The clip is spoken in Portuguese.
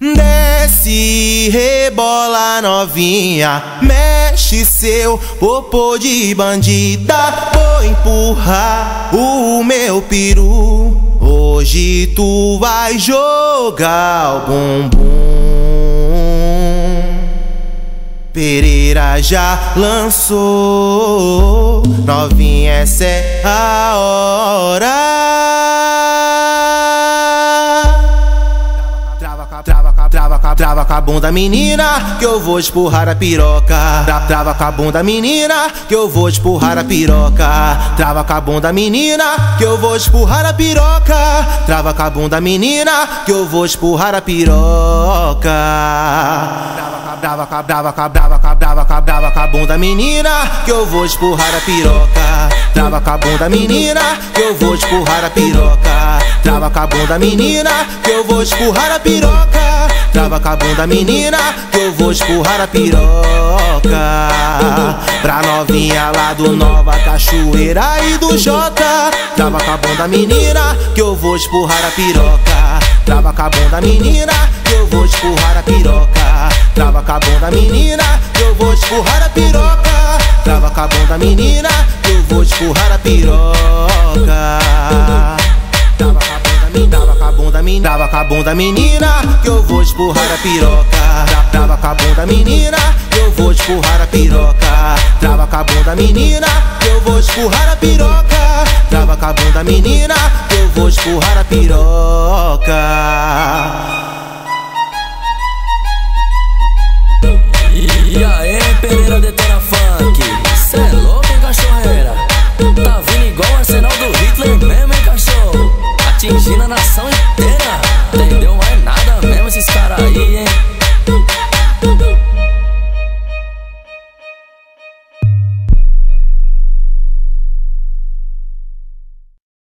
Desce, rebola novinha, mexe seu popô de bandida. Vou empurrar o meu peru. Hoje tu vai jogar o bumbum. Pereira já lançou, novinha, essa é a hora. Trava, trava, trava com a bunda menina que eu vou espurrar a piroca. Tra, trava com a bunda menina que eu vou espurrar a piroca. Trava com a bunda menina que eu vou espurrar a piroca. Trava com a bunda menina que eu vou espurrar a piroca. Brava, brava, brava, brava, brava, brava com a bunda menina que eu vou espurrar a piroca. Trava com a bunda menina que eu vou espurrar a piroca. Trava com a bunda menina que eu vou espurrar a piroca. Trava com a bunda menina que eu vou espurrar a piroca. Pra novinha lá do Nova Cachoeira e do Jota Trava com a bunda menina que eu vou espurrar a piroca. Trava com a bunda menina que eu vou espurrar a piroca. Trava com a bunda menina que eu vou espurrar a piroca. Trava com a bunda menina que eu vou espurrar a piroca. Trava com a bunda menina Trava com a bunda menina que eu escurrar a piroca. Trava com a bunda menina Eu vou espurrar a piroca. Trava com a bunda menina Eu vou espurrar a piroca. Trava com a bunda menina Eu vou espurrar a piroca. E aí Pereira detona funk? Cê é louco hein cachorreira? Tá vindo igual o arsenal do Hitler mesmo hein cachorro? Atingindo a nação inteira. Entendeu?